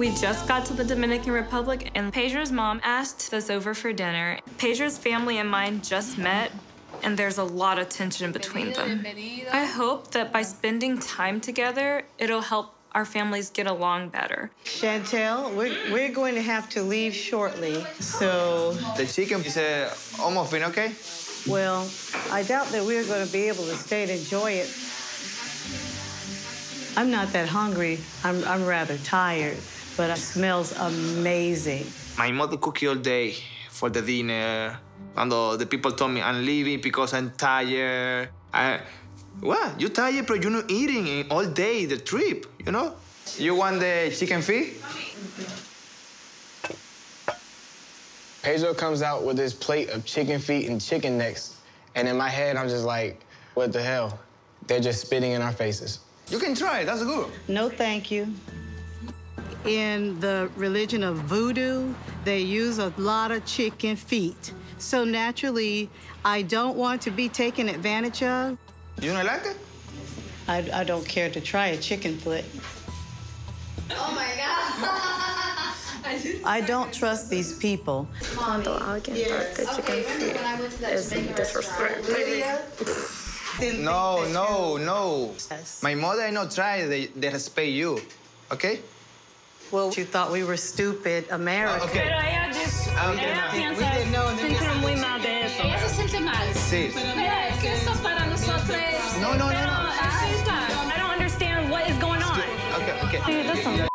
We just got to the Dominican Republic, and Pedro's mom asked us over for dinner. Pedro's family and mine just met, and there's a lot of tension between them. I hope that by spending time together, it'll help our families get along better. Chantel, we're, we're going to have to leave shortly, so... The chicken is uh, almost finished, okay? Well, I doubt that we're going to be able to stay and enjoy it. I'm not that hungry. I'm, I'm rather tired, but it smells amazing. My mother cooked all day for the dinner. And the people told me I'm leaving because I'm tired. I, what? You tired, but you're not eating all day the trip, you know? You want the chicken feet? Pedro comes out with this plate of chicken feet and chicken necks. And in my head, I'm just like, what the hell? They're just spitting in our faces. You can try it, that's good. No, thank you. In the religion of voodoo, they use a lot of chicken feet. So naturally, I don't want to be taken advantage of. You don't like it? I, I don't care to try a chicken foot. Oh my God. I don't trust these people. Cuando alguien parte chicken feet is disrespect. No, no, no. My mother I not try, they, they respect you, okay? Well, you thought we were stupid Americans. Okay. Pero ella, dis- Ah, ella okay. piensa, We didn't know, se didn't siente muy mal de eso. Ella se siente mal. Sí. Pero es que eso para nosotros es... No, no, no, Pero, no. I don't understand what is going on. Okay, okay. Dude, this is some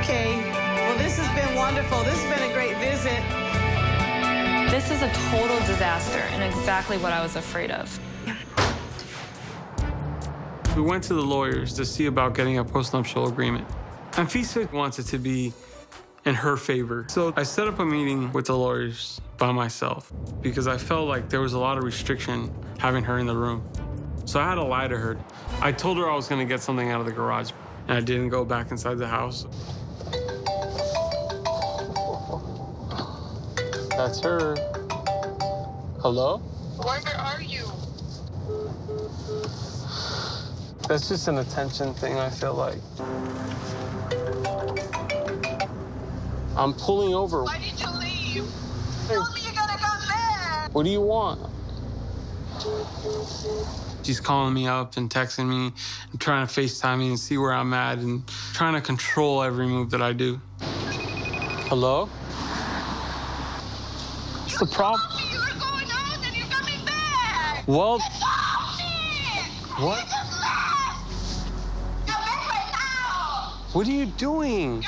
Okay. Well, this has been wonderful. This has been a great visit. This is a total disaster and exactly what I was afraid of. We went to the lawyers to see about getting a postnuptial agreement. Anfisa wants it to be in her favor. So I set up a meeting with the lawyers by myself because I felt like there was a lot of restriction having her in the room. So I had to lie to her. I told her I was gonna get something out of the garage and I didn't go back inside the house. That's her. Hello? Where are you? That's just an attention thing, I feel like. I'm pulling over. Why did you leave? Tell me you're gonna come back. What do you want? She's calling me up and texting me and trying to FaceTime me and see where I'm at and trying to control every move that I do. Hello? What's the problem? Told me what are you doing?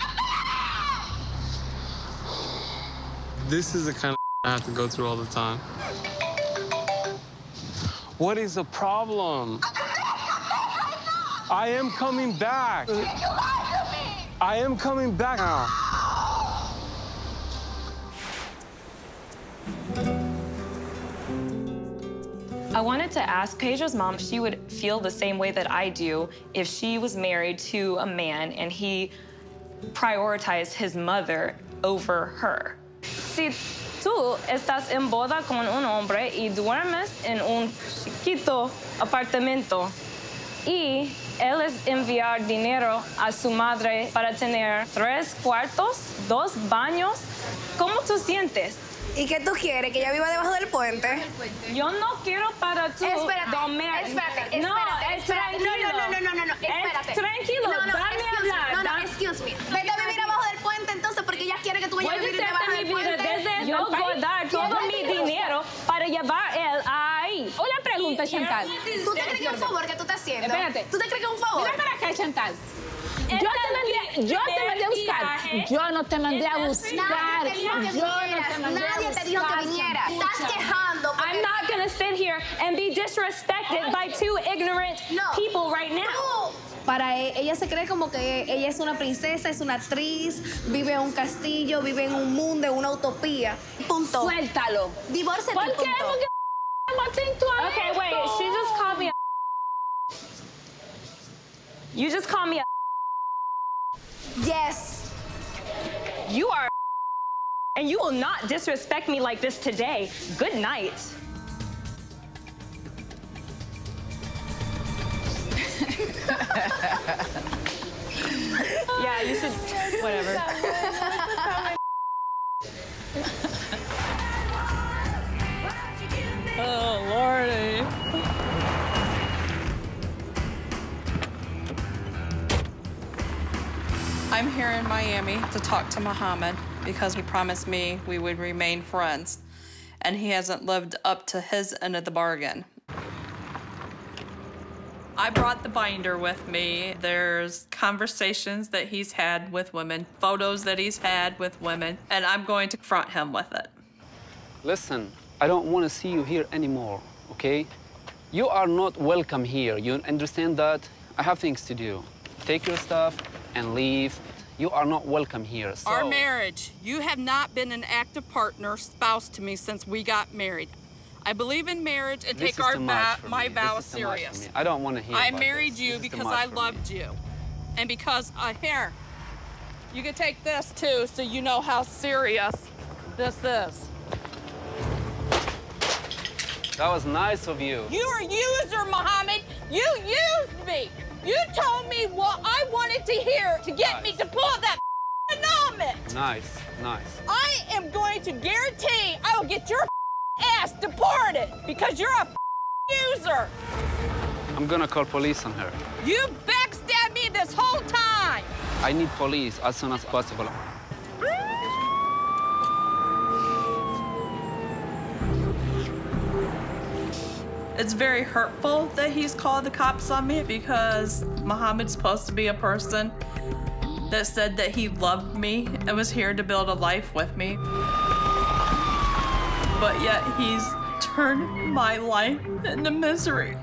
This is the kind of I have to go through all the time. What is the problem? I am coming back. You lied to me. I am coming back now. I wanted to ask Pedro's mom if she would feel the same way that I do if she was married to a man and he prioritized his mother over her. Si tú estás en boda con un hombre y duermes en un chiquito apartamento y él es enviar dinero a su madre para tener tres cuartos, dos baños, ¿cómo tú sientes? ¿Y qué tú quieres? ¿Que ella viva debajo del puente? Yo no quiero para tú Espérate, domer- espérate, No, espérate, es espérate. No, no, no, no, no, no, espérate. Es tranquilo, No, no, dame hablar. No, no, excuse me. Vete a vivir abajo del puente entonces porque ella quiere que tú vayas a vivir debajo mi del puente. desde yo voy a dar todo mi dinero para llevar él ahí. Una pregunta, Chantal. ¿Tú te crees que es un favor que tú estás haciendo? Espérate. ¿Tú te crees que es un favor? Acá, Chantal. Yo te mandé, yo te mandé a buscar. Yo no te mandé a buscar. Nadie te dijo que Yo no te mandé a Nadie te dijo que. Chantal. Estás quejando. I'm not gonna sit here and be disrespected by two ignorant No. people right now. No. Para e- ella se cree como que ella es una princesa, es una actriz, vive en un castillo, vive en un mundo, en una utopía. Punto. Suéltalo. Divórciate, ¿Por qué? punto. You just call me a Yes. You are and you will not disrespect me like this today. Good night. Yeah, you should. Whatever. here in Miami to talk to Muhammad because he promised me we would remain friends, and he hasn't lived up to his end of the bargain. I brought the binder with me. There's conversations that he's had with women, photos that he's had with women, and I'm going to confront him with it. Listen, I don't want to see you here anymore, okay? You are not welcome here. You understand that? I have things to do. Take your stuff and leave. You are not welcome here. So... Our marriage, you have not been an active partner, spouse to me since we got married. I believe in marriage and This take our va- my me. vows This is too much for serious. I don't want to hear I married this. you This because I for me. loved you. And because, uh, here, you can take this too so you know how serious this is. That was nice of you. You're a user, Muhammad. You used me. You told me what I wanted to hear to get me to pull that annulment. Nice, nice. I am going to guarantee I will get your ass deported because you're a user. I'm gonna call police on her. You backstabbed me this whole time. I need police as soon as possible. It's very hurtful that he's called the cops on me because Muhammad's supposed to be a person that said that he loved me and was here to build a life with me. But yet he's turned my life into misery.